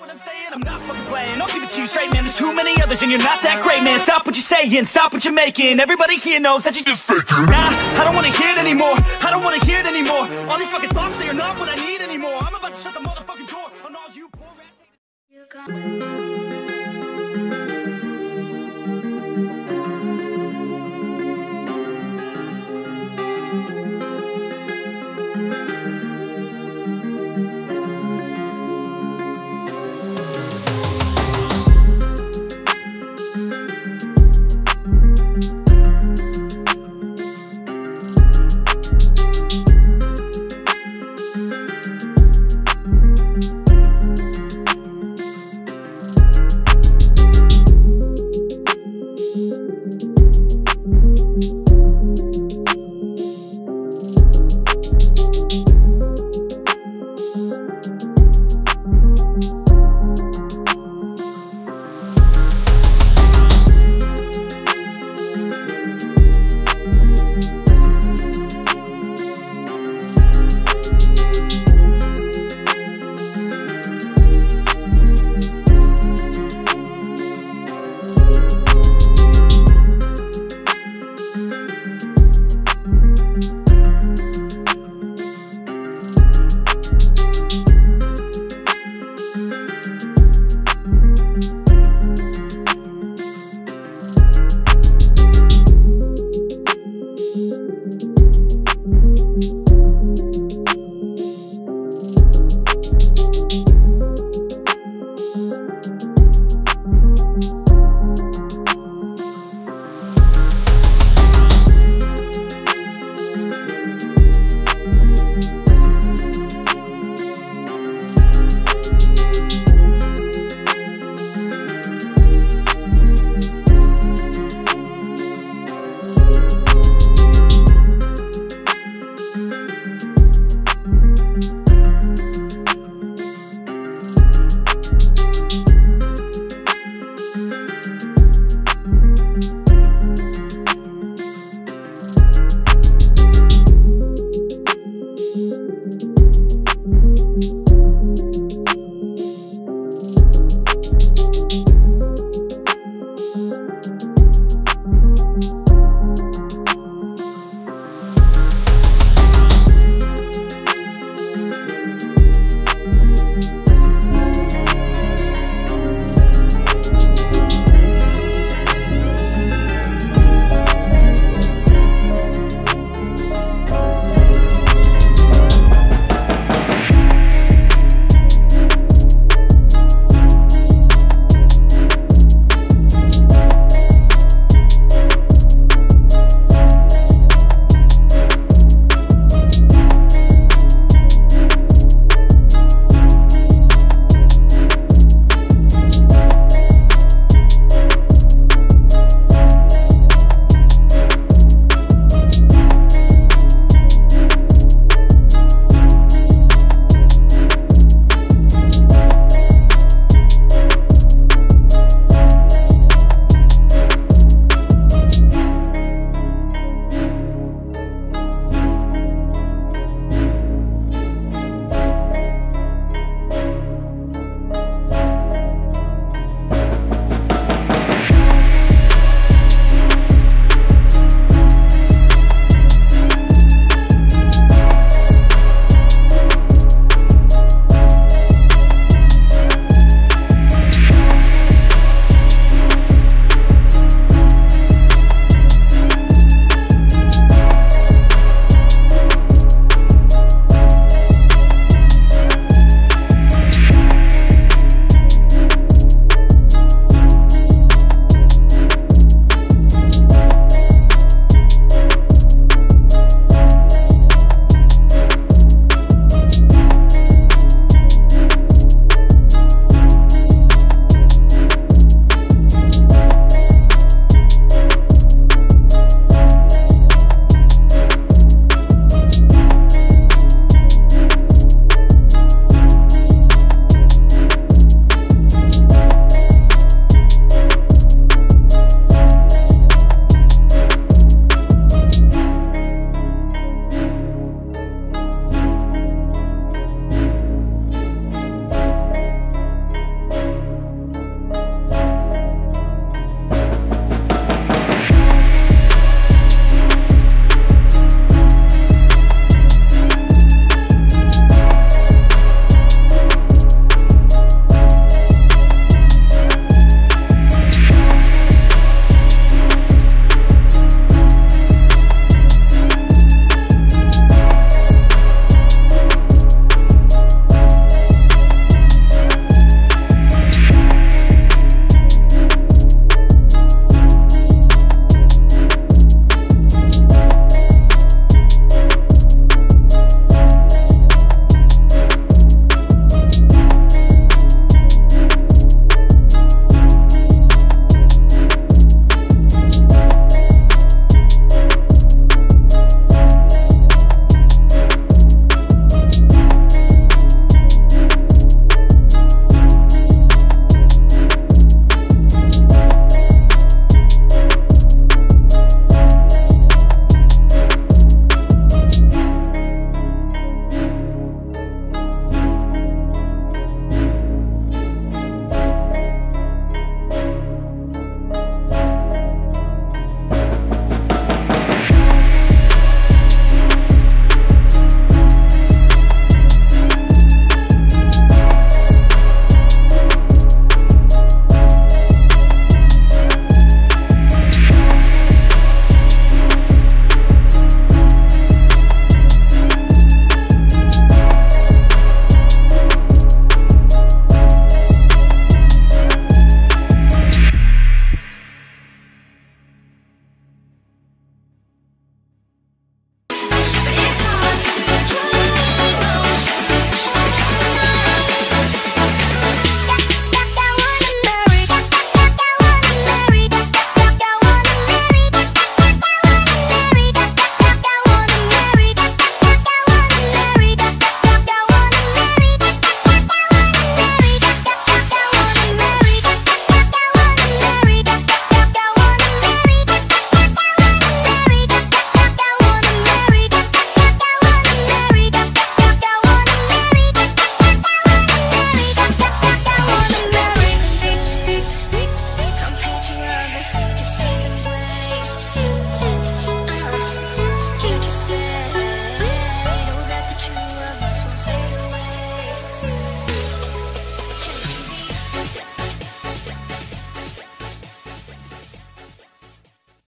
what I'm saying? I'm not fucking playing. I'll give it to you straight, man. There's too many others, and you're not that great, man. Stop what you're saying. Stop what you're making. Everybody here knows that you just faking. Nah, I don't wanna hear it anymore. I don't wanna hear it anymore. All these fucking thoughts, they are not what I need anymore. I'm about to shut the motherfucking door on all you poor ass. You